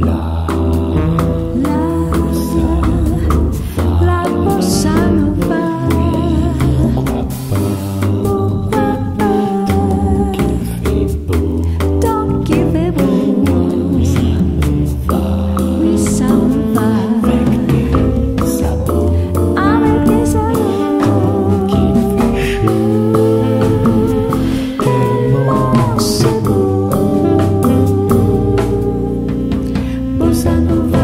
love. sun over.